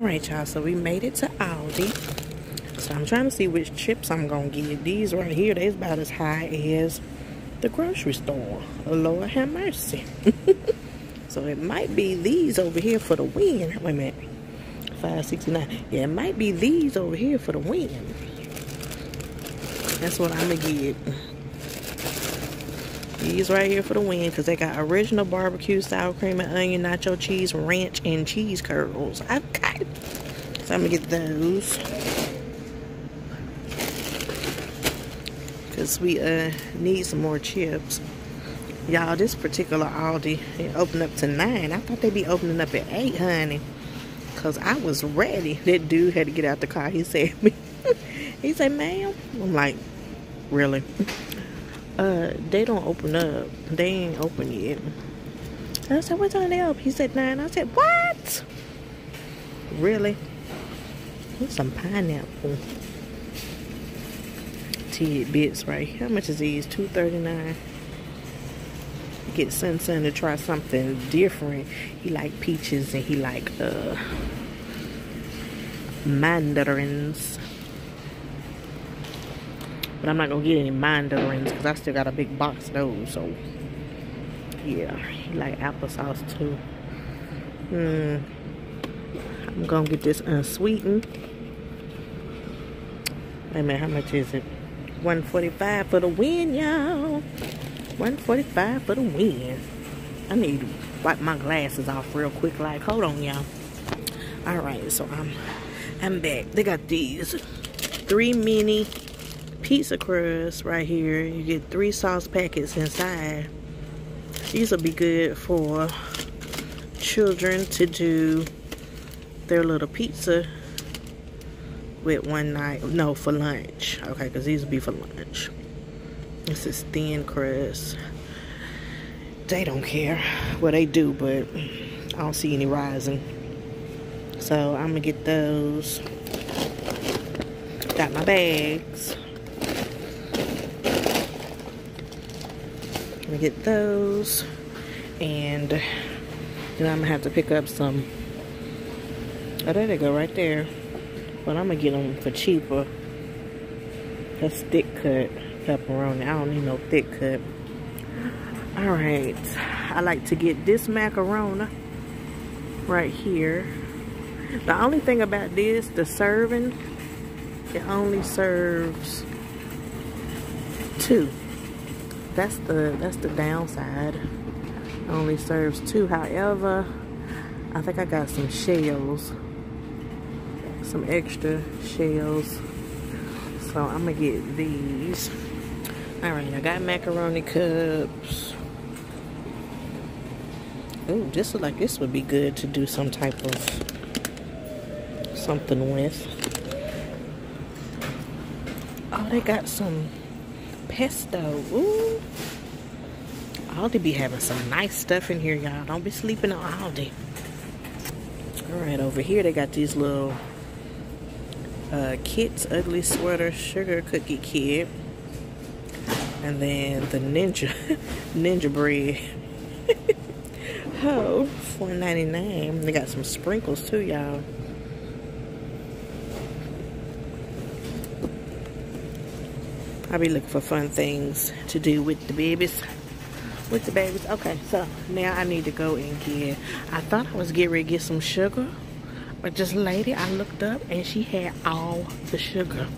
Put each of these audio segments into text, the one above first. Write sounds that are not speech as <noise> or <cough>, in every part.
All right, y'all, so we made it to Aldi. So I'm trying to see which chips I'm going to get. These right here, they's about as high as the grocery store. Lord have mercy. <laughs> so it might be these over here for the win. Wait a minute. 569. Yeah, it might be these over here for the win. That's what I'm going to get. These right here for the win because they got original barbecue, sour cream and onion, nacho cheese, ranch, and cheese curls. Okay. So I'm going to get those. Because we uh, need some more chips. Y'all, this particular Aldi, opened up to 9. I thought they'd be opening up at 8, honey. Because I was ready. <laughs> That dude had to get out the car. He said, me. <laughs> he said, ma'am. I'm like, really? <laughs> uh, they don't open up. They ain't open yet. I said, what time they open? He said, nine. I said, what? Really? What's some pineapple tidbits right How much is these? Two thirty nine. Get Sun Sun to try something different. He like peaches and he like uh mandarins. But I'm not going to get any mandarins because I still got a big box of those. So, yeah. He like applesauce too. Hmm. I'm going to get this unsweetened. Wait a minute. How much is it? 145 for the win, y'all. 145 for the win. I need to wipe my glasses off real quick. Like, hold on, y'all. Alright, so I'm I'm back. They got these three mini pizza crust right here. You get three sauce packets inside. These will be good for children to do their little pizza with one night. No, for lunch. Okay, because these will be for lunch. This is thin crust. They don't care. Well, they do, but I don't see any rising. So I'm going to get those. Got my bags. I'm gonna get those. And then I'm gonna have to pick up some. Oh there they go right there. But I'm gonna get them for cheaper. That's thick cut pepperoni. I don't need no thick cut. All right I like to get this macaroni right here. The only thing about this the serving it only serves two that's the that's the downside. Only serves two. However, I think I got some shells, some extra shells. So I'm gonna get these. All right, I got macaroni cups. Ooh, this look like this would be good to do some type of something with. Oh, they got some pesto. Ooh. Aldi be having some nice stuff in here, y'all. Don't be sleeping on Aldi. Alright, over here they got these little uh, kits, ugly sweater, sugar cookie kit. And then the ninja, <laughs> ninja bread. <laughs> oh, $4.99. They got some sprinkles too, y'all. I'll be looking for fun things to do with the babies. With the babies. Okay, so now I need to go and get, I thought I was getting ready to get some sugar. But this lady, I looked up and she had all the sugar.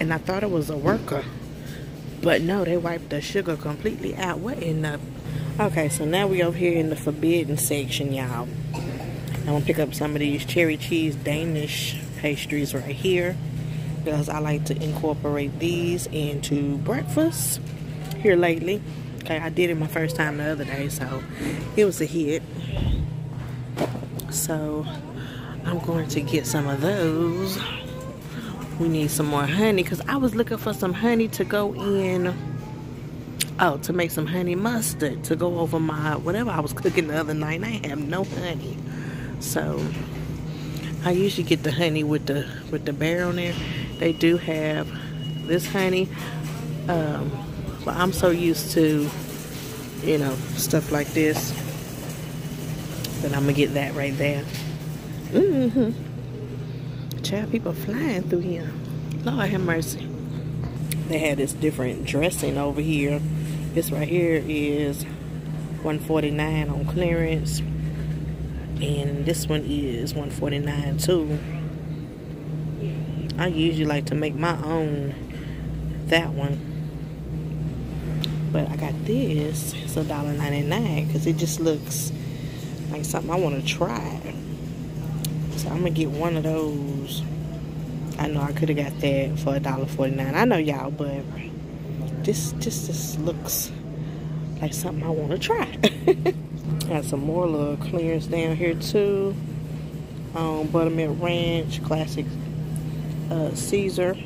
And I thought it was a worker. But no, they wiped the sugar completely out. What in the... Okay, so now we over here in the forbidden section, y'all. I'm going to pick up some of these cherry cheese Danish pastries right here because I like to incorporate these into breakfast here lately. Okay, I did it my first time the other day, so it was a hit. So I'm going to get some of those. We need some more honey because I was looking for some honey to go in. Oh, to make some honey mustard to go over my whatever I was cooking the other night. I have no honey, so I usually get the honey with the with the bear on there they do have this honey um, but I'm so used to you know stuff like this that I'm gonna get that right there Mm-hmm. Child, people flying through here. Lord have mercy. They had this different dressing over here. This right here is 149 on clearance. And this one is 149 too. I usually like to make my own that one. But I got this. It's a dollar ninety nine because it just looks like something I want to try. So I'm gonna get one of those. I know I could have got that for a dollar forty nine. I know y'all, but this just just looks like something I want to try. <laughs> got some more little clearance down here too. Um, Buttermilk Ranch, classic uh, Caesar,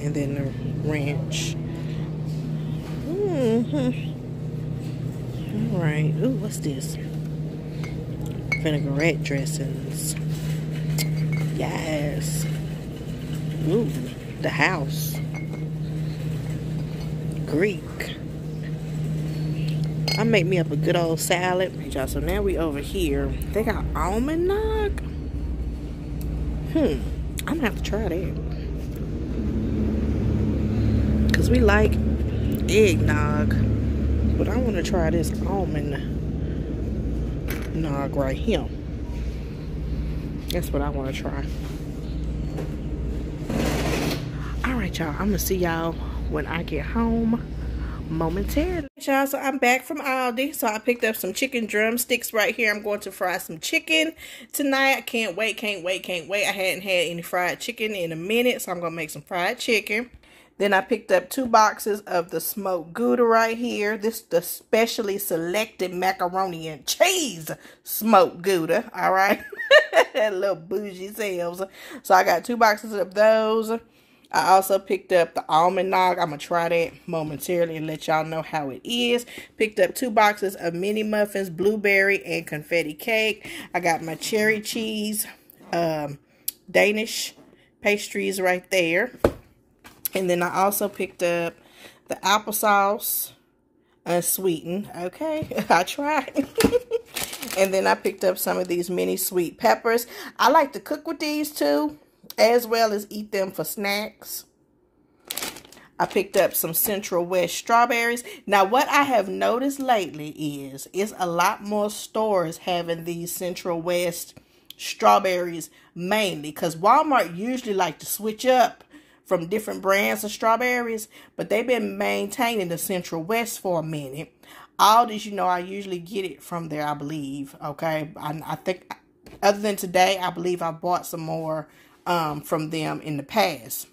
and then the ranch. Mm-hmm. All right. Ooh, what's this? Vinaigrette dressings. Yes. Ooh, the house. Greek. I make me up a good old salad. Y'all, so now we over here. They got almond nog. Hmm. I'm gonna have to try that. Cause we like eggnog. But I want to try this almond nog right here. That's what I want to try. Alright, y'all. I'm to see y'all when I get home momentarily. Y'all, so I'm back from Aldi. So I picked up some chicken drumsticks right here. I'm going to fry some chicken tonight. I can't wait, can't wait, can't wait. I hadn't had any fried chicken in a minute, so I'm going to make some fried chicken. Then I picked up two boxes of the smoked Gouda right here. This the specially selected macaroni and cheese smoked Gouda. All right. <laughs> little bougie sales. So I got two boxes of those. I also picked up the almond nog. I'm going to try that momentarily and let y'all know how it is. Picked up two boxes of mini muffins, blueberry, and confetti cake. I got my cherry cheese, um, Danish pastries right there. And then I also picked up the applesauce unsweetened. Okay, <laughs> I tried. <laughs> and then I picked up some of these mini sweet peppers. I like to cook with these too, as well as eat them for snacks. I picked up some Central West strawberries. Now, what I have noticed lately is, is a lot more stores having these Central West strawberries mainly. Because Walmart usually like to switch up from different brands of strawberries, but they've been maintaining the Central West for a minute. All this, you know, I usually get it from there, I believe. Okay, I, I think other than today, I believe I bought some more um, from them in the past.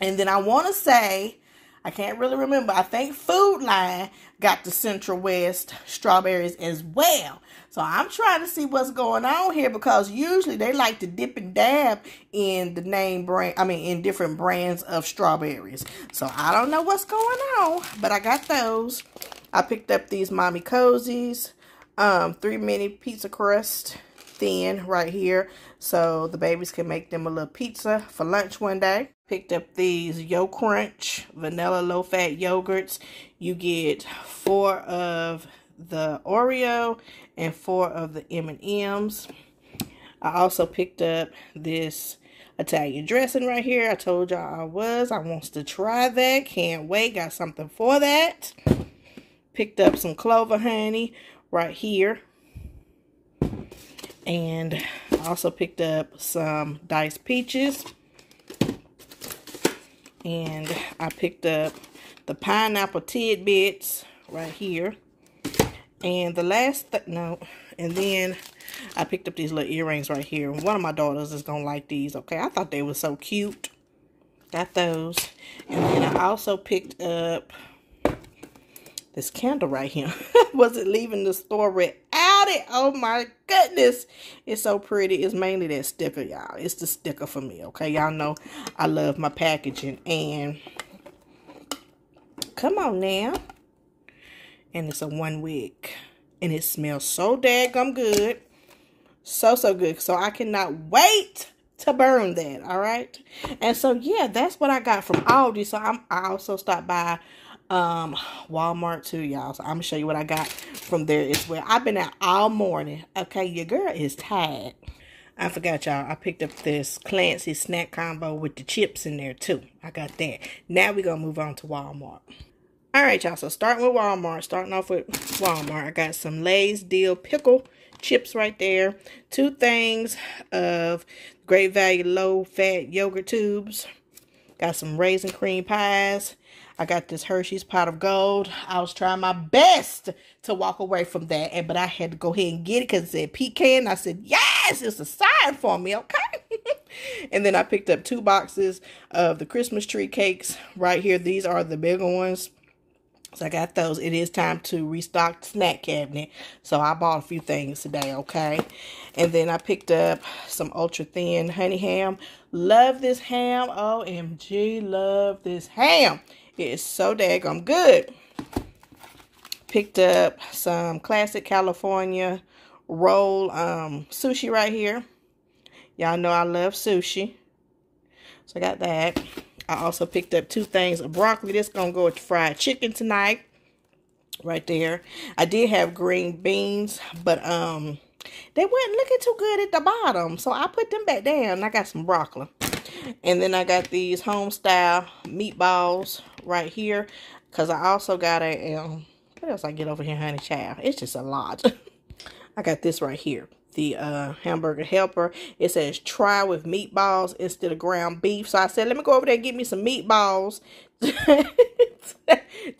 And then I want to say, I can't really remember. I think Food Lion got the Central West strawberries as well. So I'm trying to see what's going on here because usually they like to dip and dab in the name brand, I mean, in different brands of strawberries. So I don't know what's going on, but I got those. I picked up these Mama Cozzi's, um, three mini pizza crust thin right here so the babies can make them a little pizza for lunch one day. Picked up these YoCrunch vanilla low fat yogurts. You get four of the Oreo and four of the M&Ms. I also picked up this Italian dressing right here. I told y'all I was. I wants to try that. Can't wait. Got something for that. Picked up some clover honey right here. And I also picked up some diced peaches. And I picked up the pineapple tidbits right here. And the last, th no, and then I picked up these little earrings right here. One of my daughters is to like these, okay? I thought they were so cute. Got those. And then I also picked up this candle right here. <laughs> Wasn't leaving the store without it. Oh my goodness. It's so pretty. It's mainly that sticker, y'all. It's the sticker for me, okay? Y'all know I love my packaging. And come on now and it's a one wick and it smells so daggum good so so good so i cannot wait to burn that all right and so yeah that's what i got from aldi so i'm i also stopped by um Walmart too, y'all. So I'm gonna show you what I got from there as well. I've been out all morning. Okay, your girl is tired. I forgot y'all. I picked up this Clancy snack combo with the chips in there too. I got that. Now we're gonna move on to Walmart. All right, y'all. So starting with Walmart. Starting off with Walmart. I got some Lay's Dill Pickle chips right there. Two things of Great Value Low Fat Yogurt Tubes. Got some Raisin Cream Pies. I got this Hershey's Pot of Gold. I was trying my best to walk away from that, and but I had to go ahead and get it because it said pecan. I said, yes, it's a sign for me, okay? <laughs> and then I picked up two boxes of the Christmas tree cakes right here. These are the bigger ones. So I got those. It is time to restock the snack cabinet. So I bought a few things today, okay? And then I picked up some ultra thin honey ham. Love this ham. OMG, love this ham. It is so daggum good. Picked up some classic California roll um, sushi right here. Y'all know I love sushi. So I got that. I also picked up two things of broccoli. This going to go with fried chicken tonight. Right there. I did have green beans, but um, they weren't looking too good at the bottom. So I put them back down. I got some broccoli. And then I got these home style meatballs right here. Because I also got a, um, what else I get over here, honey child? It's just a lot. <laughs> I got this right here the uh, hamburger helper. It says try with meatballs instead of ground beef. So I said, let me go over there and get me some meatballs <laughs>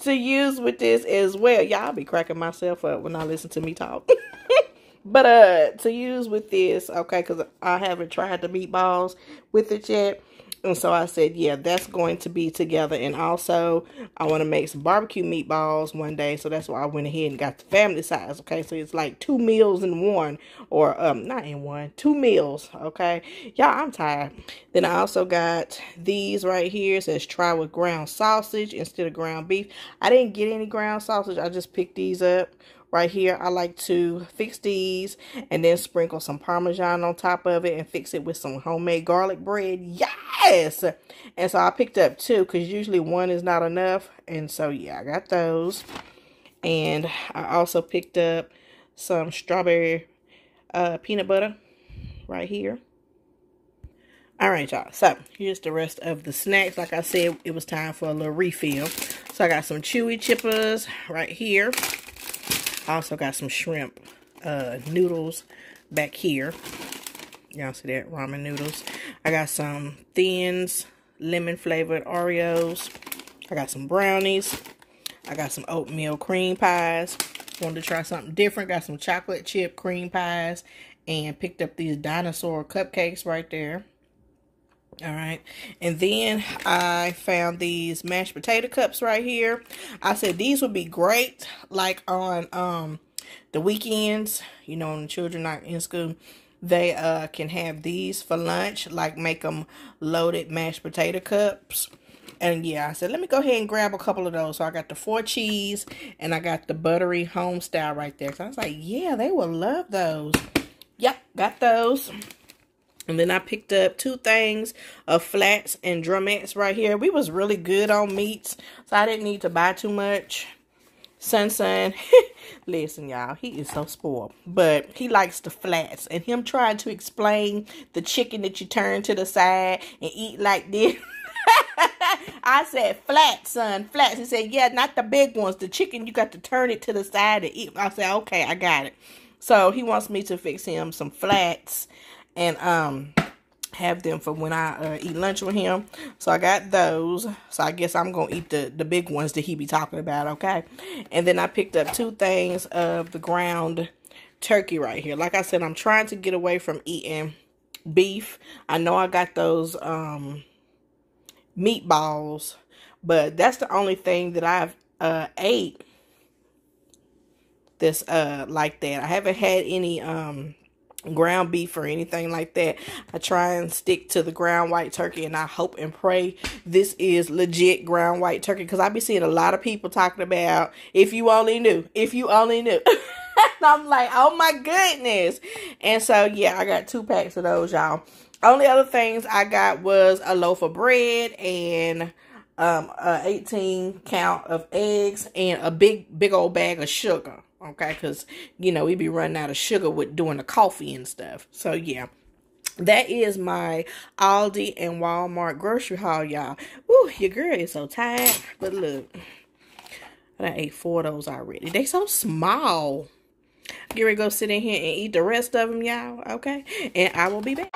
to use with this as well. Y'all be cracking myself up when I listen to me talk. <laughs> but uh to use with this, okay, because I haven't tried the meatballs with it yet. And so I said, yeah, that's going to be together. And also, I want to make some barbecue meatballs one day. So that's why I went ahead and got the family size. Okay, so it's like two meals in one. Or, um, not in one, two meals. Okay, y'all, I'm tired. Then I also got these right here. It says try with ground sausage instead of ground beef. I didn't get any ground sausage. I just picked these up right here I like to fix these and then sprinkle some parmesan on top of it and fix it with some homemade garlic bread. Yes! And so I picked up two because usually one is not enough. And so yeah I got those. And I also picked up some strawberry uh, peanut butter right here. All right y'all. So here's the rest of the snacks. Like I said it was time for a little refill. So I got some chewy chippers right here I also got some shrimp uh, noodles back here. Y'all see that? Ramen noodles. I got some Thins lemon flavored Oreos. I got some brownies. I got some oatmeal cream pies. Wanted to try something different. Got some chocolate chip cream pies. And picked up these dinosaur cupcakes right there. All right. And then I found these mashed potato cups right here. I said these would be great like on um the weekends, you know, when the children not in school. They uh can have these for lunch, like make them loaded mashed potato cups. And yeah, I said, let me go ahead and grab a couple of those. So I got the four cheese and I got the buttery home style right there. So I was like, yeah, they will love those. Yep, got those. And then I picked up two things of flats and drumettes right here. We was really good on meats, so I didn't need to buy too much. Sun Sun, <laughs> listen y'all, he is so spoiled. But he likes the flats. And him trying to explain the chicken that you turn to the side and eat like this. <laughs> I said, flat, son, flats. He said, yeah, not the big ones. The chicken, you got to turn it to the side and eat. I said, okay, I got it. So he wants me to fix him some flats and um have them for when I uh, eat lunch with him. So I got those. So I guess I'm going to eat the, the big ones that he be talking about, okay? And then I picked up two things of the ground turkey right here. Like I said, I'm trying to get away from eating beef. I know I got those um, meatballs, but that's the only thing that I've uh, ate this uh like that. I haven't had any um ground beef or anything like that. I try and stick to the ground white turkey and I hope and pray this is legit ground white turkey because I be seeing a lot of people talking about if you only knew, if you only knew. <laughs> I'm like, oh my goodness. And so yeah, I got two packs of those, y'all. Only other things I got was a loaf of bread and um, a 18 count of eggs, and a big, big old bag of sugar. Okay, because you know we be running out of sugar with doing the coffee and stuff. So yeah, that is my Aldi and Walmart grocery haul, y'all. Ooh, your girl is so tired. But look, I ate four of those already. They so small. Get go sit in here and eat the rest of them, y'all. Okay? And I will be back.